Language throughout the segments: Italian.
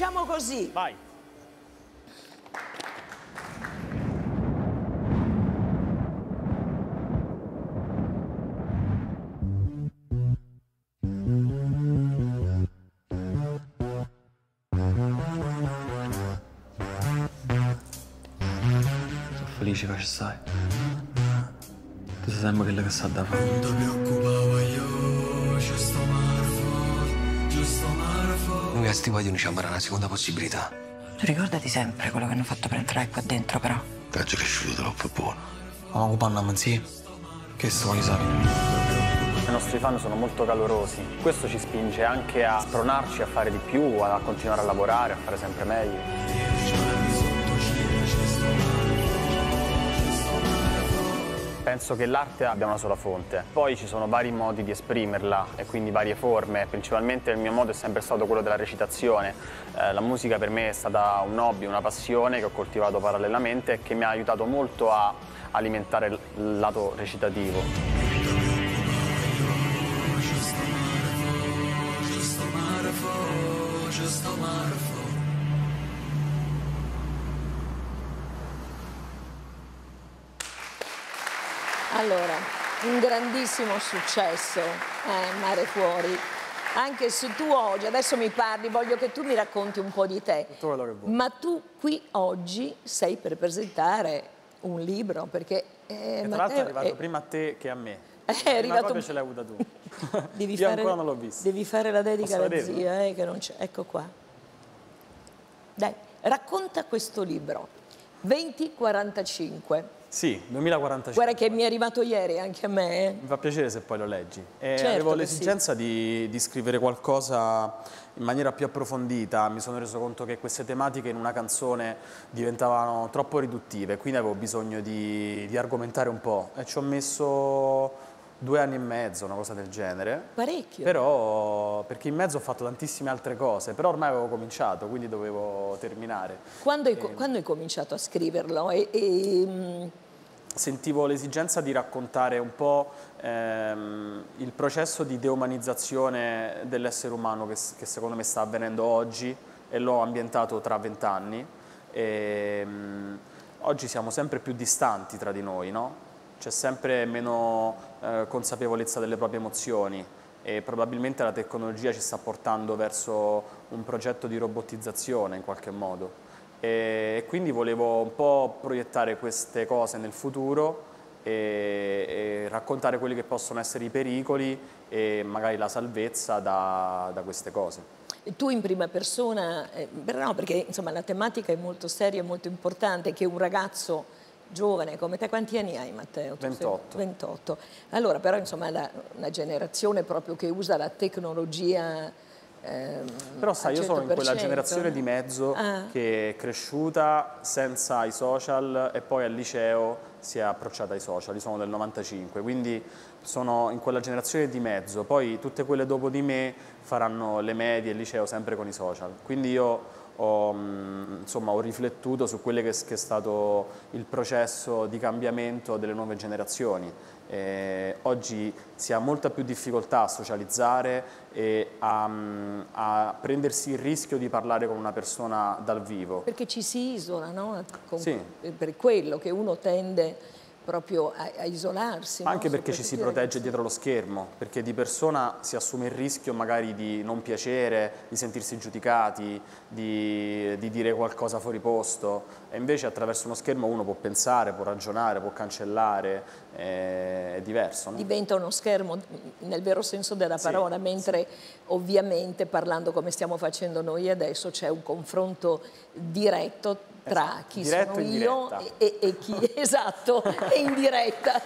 cominciamo così. Vai. Sono felice che ci stai. Tu sei sempre quella che sa da fare. Non ti preoccupare forte. Noi a sti guai ci avrà una seconda possibilità. Tu ricordati sempre quello che hanno fatto per entrare qua dentro, però. Peggio cresciuto troppo buono. Ma occupandomi insieme. Che sto voglio sapere. I nostri fan sono molto calorosi. Questo ci spinge anche a spronarci a fare di più, a continuare a lavorare, a fare sempre meglio. Penso che l'arte abbia una sola fonte, poi ci sono vari modi di esprimerla e quindi varie forme, principalmente il mio modo è sempre stato quello della recitazione. Eh, la musica per me è stata un hobby, una passione che ho coltivato parallelamente e che mi ha aiutato molto a alimentare il lato recitativo. Grandissimo successo, eh, Mare Fuori. Anche se tu oggi, adesso mi parli, voglio che tu mi racconti un po' di te. Ma tu qui oggi sei per presentare un libro, perché... eh, tra l'altro è Matteo arrivato è- prima a te che a me. è arrivato- copia ce l'hai avuta tu. Devi Io fare, ancora non l'ho vista. Devi fare la dedica Posso alla vederlo? zia, eh, che non c'è. Ecco qua. Dai, racconta questo libro. 2045. Sì, 2045. Guarda che mi è arrivato ieri anche a me. eh. Mi fa piacere se poi lo leggi. E Certo avevo l'esigenza di, di scrivere qualcosa in maniera più approfondita. Mi sono reso conto che queste tematiche in una canzone diventavano troppo riduttive, quindi avevo bisogno di, di argomentare un po'. E ci ho messo due anni e mezzo, una cosa del genere. Parecchio. Però, perché in mezzo ho fatto tantissime altre cose, però ormai avevo cominciato, quindi dovevo terminare. Quando hai, co- quando hai cominciato a scriverlo? E, e, mm, sentivo l'esigenza di raccontare un po' ehm, il processo di deumanizzazione dell'essere umano che, che secondo me sta avvenendo oggi e l'ho ambientato tra vent'anni. E, mm, oggi siamo sempre più distanti tra di noi, no? C'è sempre meno eh, consapevolezza delle proprie emozioni e probabilmente la tecnologia ci sta portando verso un progetto di robotizzazione in qualche modo. E, quindi volevo un po' proiettare queste cose nel futuro e, e raccontare quelli che possono essere i pericoli e magari la salvezza da, da queste cose. tu in prima persona, eh, no, perché insomma la tematica è molto seria e molto importante, che un ragazzo giovane come te, quanti anni hai Matteo? Tu sei- 28. 28. Allora però insomma la- una generazione proprio che usa la tecnologia ehm, Però sai, io sono in quella 100%, generazione di mezzo Ah. che è cresciuta senza i social e poi al liceo si è approcciata ai social, io sono del 95, quindi sono in quella generazione di mezzo, poi tutte quelle dopo di me faranno le medie e il liceo sempre con i social, quindi io ho, mh, insomma, ho riflettuto su quello che, che è stato il processo di cambiamento delle nuove generazioni. Eh, oggi si ha molta più difficoltà a socializzare e a, mh, a prendersi il rischio di parlare con una persona dal vivo. Perché ci si isola, no? Con- Sì. Per quello che uno tende proprio a, a isolarsi. Anche no? perché ci si protegge dietro lo schermo, perché di persona si assume il rischio magari di non piacere, di sentirsi giudicati, di, di dire qualcosa fuori posto e invece attraverso uno schermo uno può pensare, può ragionare, può cancellare, è, è diverso. No? diventa uno schermo nel vero senso della Sì, parola, mentre ovviamente parlando come stiamo facendo noi adesso c'è un confronto diretto tra Esatto, chi diretto sono io e, e- chi esatto e in diretta.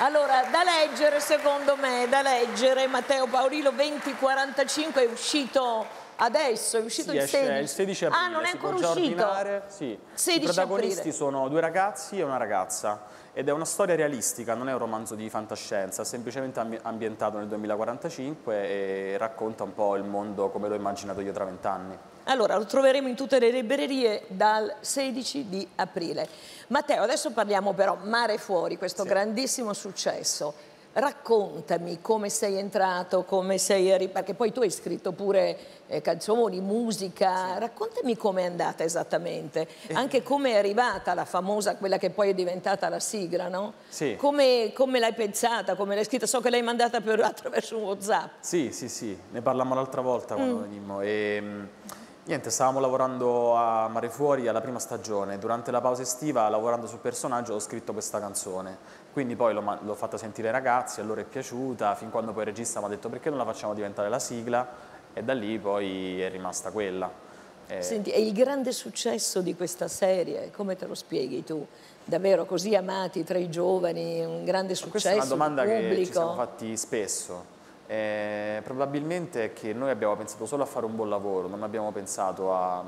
Allora, da leggere secondo me, da leggere Matteo Paolino 2045 è uscito adesso, è uscito Sì, il esce 16. il 16 aprile. Ah, non è ancora uscito? ordinare. Sì. 16 I protagonisti aprile. sono due ragazzi e una ragazza ed è una storia realistica, non è un romanzo di fantascienza, è semplicemente ambi- ambientato nel 2045 e racconta un po' il mondo come l'ho immaginato io tra vent'anni. Allora, lo troveremo in tutte le librerie dal 16 di aprile. Matteo, adesso parliamo però Mare Fuori, questo Sì. grandissimo successo. Raccontami come sei entrato, come sei perché poi tu hai scritto pure eh, canzoni, musica, raccontami com'è andata esattamente, Eh. anche come è arrivata la famosa, quella che poi è diventata la sigla, no? Sì. Come, come l'hai pensata, come l'hai scritta? So che l'hai mandata per, attraverso un WhatsApp. Sì, sì, sì, ne parlammo l'altra volta quando venimmo e mh, niente, stavamo lavorando a Mare Fuori alla prima stagione, durante la pausa estiva lavorando sul personaggio ho scritto questa canzone, quindi poi l'ho, fatta sentire ai ragazzi, a loro è piaciuta, fin quando poi il regista mi ha detto perché non la facciamo diventare la sigla e da lì poi è rimasta quella. Eh, Senti, e il grande successo di questa serie, come te lo spieghi tu? Davvero così amati tra i giovani, un grande successo Questa è una domanda di che ci pubblico? siamo fatti spesso. Eh, probabilmente è che noi abbiamo pensato solo a fare un buon lavoro, non abbiamo pensato a,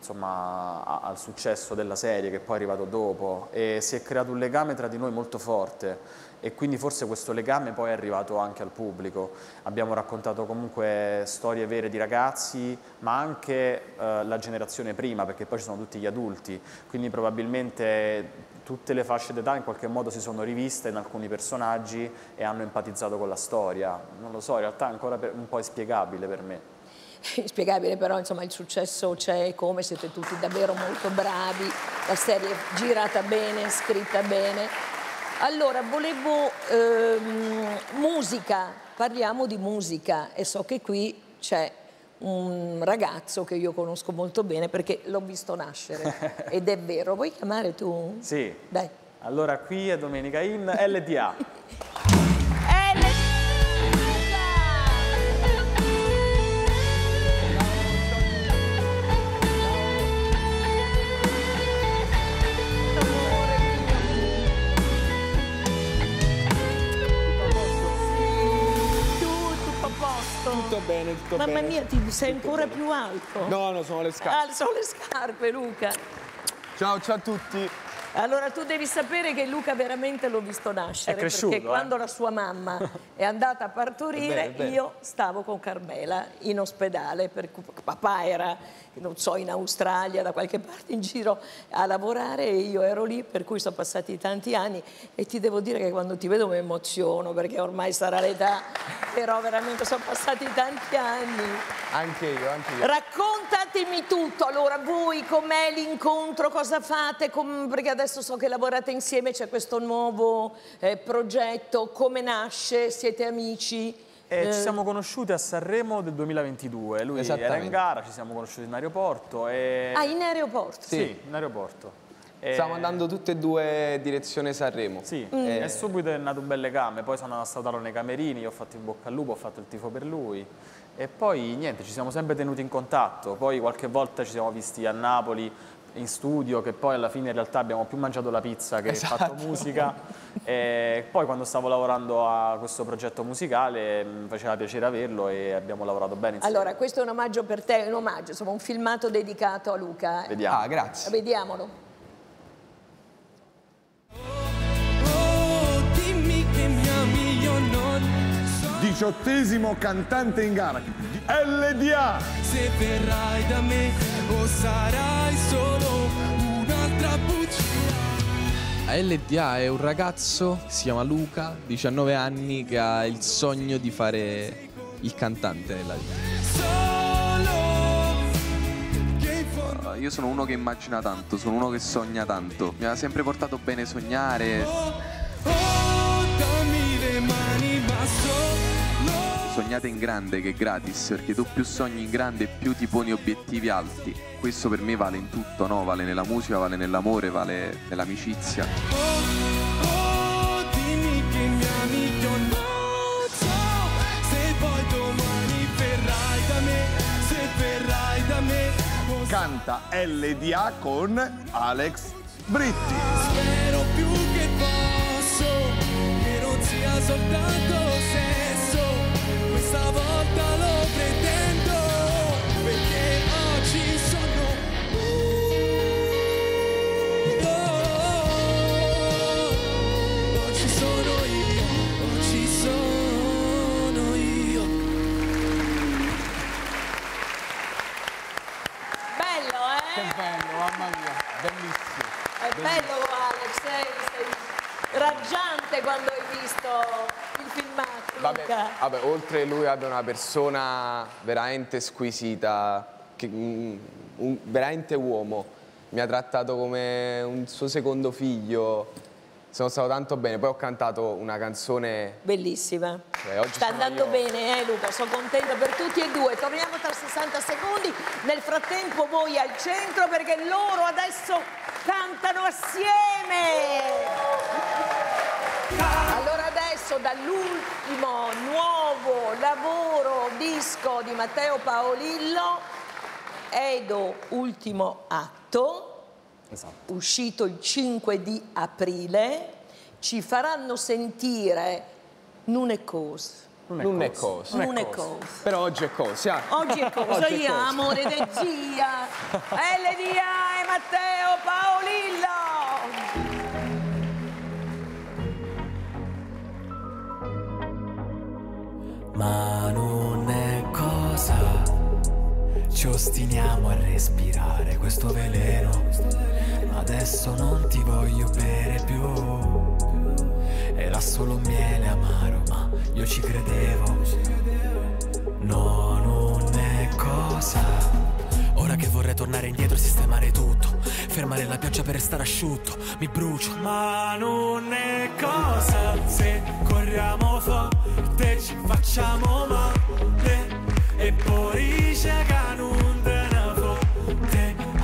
insomma, al successo della serie che poi è arrivato dopo e si è creato un legame tra di noi molto forte e quindi forse questo legame poi è arrivato anche al pubblico. Abbiamo raccontato comunque storie vere di ragazzi, ma anche eh, la generazione prima, perché poi ci sono tutti gli adulti, quindi probabilmente tutte le fasce d'età in qualche modo si sono riviste in alcuni personaggi e hanno empatizzato con la storia. Non lo so, in realtà è ancora un po' inspiegabile per me. Inspiegabile, però insomma il successo c'è, come siete tutti davvero molto bravi, la serie è girata bene, scritta bene. Allora, volevo ehm, musica, parliamo di musica e so che qui c'è un ragazzo che io conosco molto bene perché l'ho visto nascere ed è vero. Vuoi chiamare tu? Sì. Dai. Allora qui è Domenica in LDA. Tutto bene, tutto Mamma bene. mia, ti sei ancora più alto. No, no, sono le scarpe. Ah, sono le scarpe, Luca. Ciao, ciao a tutti. Allora tu devi sapere che Luca veramente l'ho visto nascere cresciuto, perché eh. quando la sua mamma è andata a partorire È bene, è bene. io stavo con Carmela in ospedale perché papà era non so in Australia da qualche parte in giro a lavorare e io ero lì per cui sono passati tanti anni e ti devo dire che quando ti vedo mi emoziono perché ormai sarà l'età però veramente sono passati tanti anni Anche io, anche io. Raccontatemi tutto, allora voi com'è l'incontro, cosa fate, Com- perché adesso so che lavorate insieme, c'è questo nuovo eh, progetto, come nasce, siete amici? E ci siamo conosciuti a Sanremo del 2022. Lui era in gara, ci siamo conosciuti in aeroporto e... Ah, in aeroporto? Sì, in aeroporto. E- Stiamo andando tutte e due direzione Sanremo. Sì, Mm. e subito è nato un bel legame, poi sono andato a nei camerini, io ho fatto in bocca al lupo, ho fatto il tifo per lui e poi niente, ci siamo sempre tenuti in contatto, poi qualche volta ci siamo visti a Napoli in studio che poi alla fine in realtà abbiamo più mangiato la pizza che Esatto. fatto musica e poi quando stavo lavorando a questo progetto musicale mi faceva piacere averlo e abbiamo lavorato bene insieme. Allora, questo è un omaggio per te, un omaggio, insomma un filmato dedicato a Luca. Vediamo. Ah, grazie. Vediamolo. Diciottesimo cantante in gara di LDA. se verrai da me o sarai solo un'altra bugia. LDA è un ragazzo, si chiama Luca, 19 anni, che ha il sogno di fare il cantante nella vita. Io sono uno che immagina tanto, sono uno che sogna tanto. Mi ha sempre portato bene sognare. Sognate in grande che è gratis, perché tu più sogni in grande più ti poni obiettivi alti. Questo per me vale in tutto, no? Vale nella musica, vale nell'amore, vale nell'amicizia. Oh, oh, dimmi che mi ami, io non so se poi domani verrai da me, se verrai da me. o Canta LDA con Alex Britti. Spero più che posso che non sia soltanto Vabbè, oltre lui abbia una persona veramente squisita, che- un- un- veramente uomo, mi ha trattato come un suo secondo figlio, sono stato tanto bene, poi ho cantato una canzone... Bellissima. oggi Sta andando io- bene, eh Luca, sono contenta per tutti e due. Torniamo tra 60 secondi. Nel frattempo voi al centro perché loro adesso cantano assieme. Adesso dall'ultimo nuovo lavoro disco di Matteo Paolillo, Edo Ultimo Atto, Esatto. uscito il 5 di aprile, ci faranno sentire Non è cosa. Non è cosa. Non è cosa. Però oggi è cosa. Oggi è cosa, Oggi è io cosa. amore de zia, LDA e Matteo Paolillo. Ma non è cosa, ci ostiniamo a respirare questo veleno. Adesso non ti voglio bere più. Era solo miele amaro, ma io ci credevo. No, non è cosa. Ora che vorrei tornare indietro e sistemare tutto. Fermare la pioggia per restare asciutto. Mi brucio. Ma non è cosa se corriamo forte ci facciamo male. E poi c'è che non te.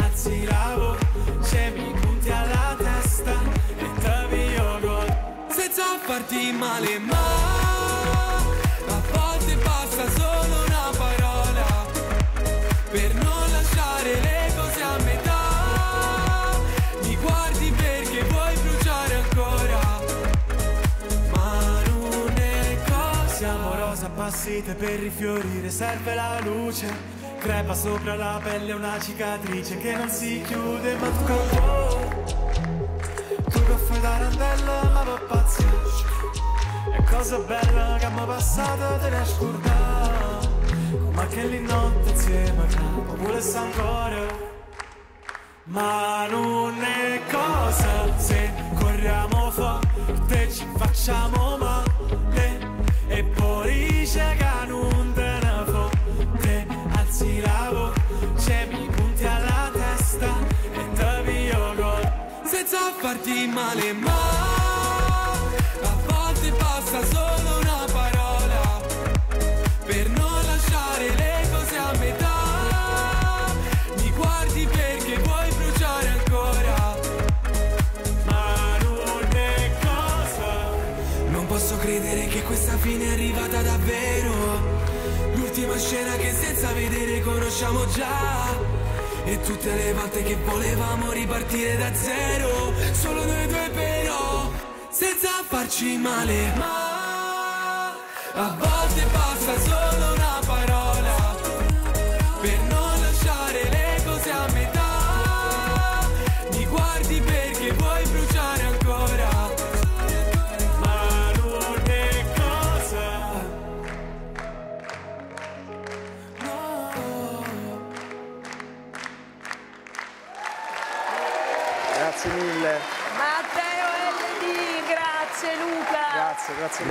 Alzi la voce, mi punti alla testa e te piglio gol. Senza farti male, ma appassite per rifiorire, serve la luce. Crepa sopra la pelle una cicatrice che non si chiude, ma tu capo. Tu fai da randella, ma va pazzia. È cosa bella che mi passato te ne scordare. Ma che lì notte insieme capo sa ancora Ma non è cosa se corriamo forte ci facciamo farti male ma a volte basta solo una parola per non lasciare le cose a metà. Mi guardi perché vuoi bruciare ancora, ma non è cosa. Non posso credere che questa fine è arrivata davvero. L'ultima scena che senza vedere conosciamo già. E tutte le volte che volevamo ripartire da zero, solo noi due però, senza farci male. Ma a volte basta solo una parola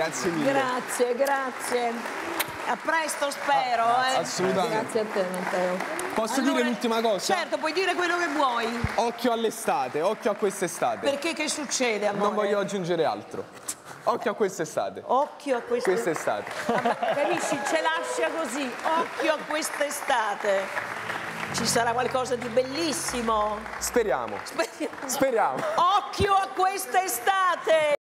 Grazie, mille. Grazie, grazie. A presto spero. eh. assolutamente. Grazie a te Matteo. Posso Allora, dire l'ultima cosa? Certo, puoi dire quello che vuoi. Occhio all'estate, occhio a quest'estate. Perché che succede, amore? Non voglio aggiungere altro. Occhio a quest'estate. Occhio a questa Quest'estate. Capisci? Ce lascia così. Occhio a quest'estate. Ci sarà qualcosa di bellissimo. Speriamo. Speriamo. Speriamo. Occhio a quest'estate.